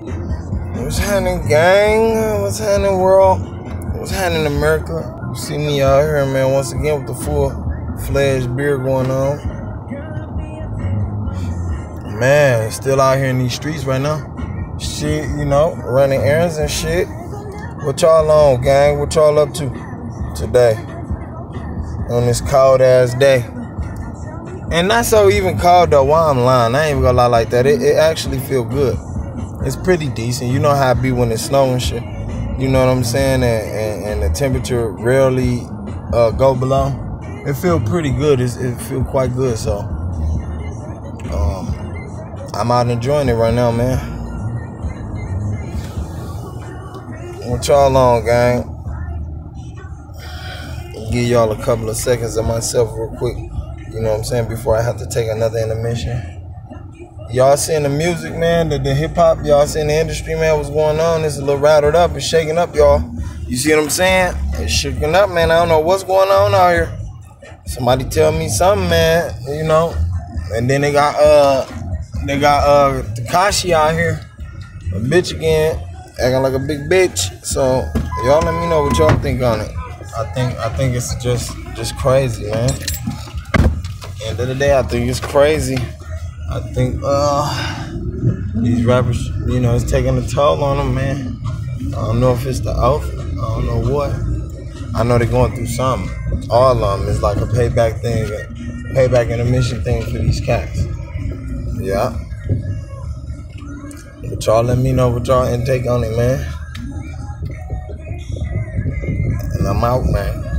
What's happening, gang? What's happening, world? What's happening, America? You see me out here, man, once again with the full fledged beer going on. Man, still out here in these streets right now. Shit, you know, running errands and shit. What y'all on, gang? What y'all up to today? On this cold ass day. And not so even cold though. Why I'm lying? I ain't even gonna lie like that. It, it actually feel good. It's pretty decent. You know how it be when it's snowing shit. You know what I'm saying? And, and, and the temperature rarely uh, go below. It feel pretty good. It's, it feel quite good. So um, I'm out enjoying it right now, man. What y'all on, gang? Give y'all a couple of seconds of myself real quick. You know what I'm saying? Before I have to take another intermission. Y'all seeing the music, man, the, the hip hop, y'all seeing the industry, man, what's going on? It's a little rattled up, it's shaking up, y'all. You see what I'm saying? It's shaking up, man. I don't know what's going on out here. Somebody tell me something, man, you know. And then they got uh they got uh Tekashi out here. A bitch again, acting like a big bitch. So y'all let me know what y'all think on it. I think I think it's just just crazy, man. End of the day, I think it's crazy. I think uh these rappers, you know, it's taking a toll on them, man. I don't know if it's the outfit. I don't know what. I know they're going through something. All of them is like a payback thing, payback and a mission thing for these cats. Yeah. But y'all let me know what y'all intake on it, man. And I'm out, man.